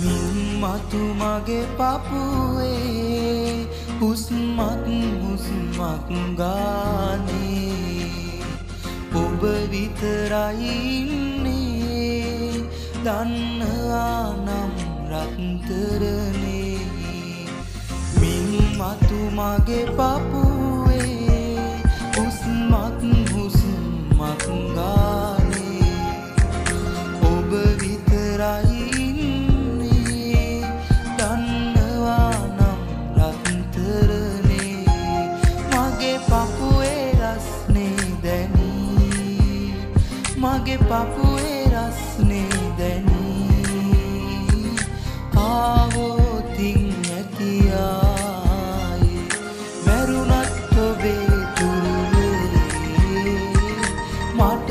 මින්මතු මගේ පපුුවේ හුස්මත් හුස්මක් ගානේ ඔබ විතරයින්නේ දන්නවා නම් රත්තරනේ මින්මතු මගේ පපුුවේ හුස්මත් හුස්මක් ගානේ ඔබ විතරයින්නේ මගේ පපුුවේ රස්නේ දැනී. පාවෝතින් ඇතියායි වැරුණත් ඔබේ තුරුවේ මට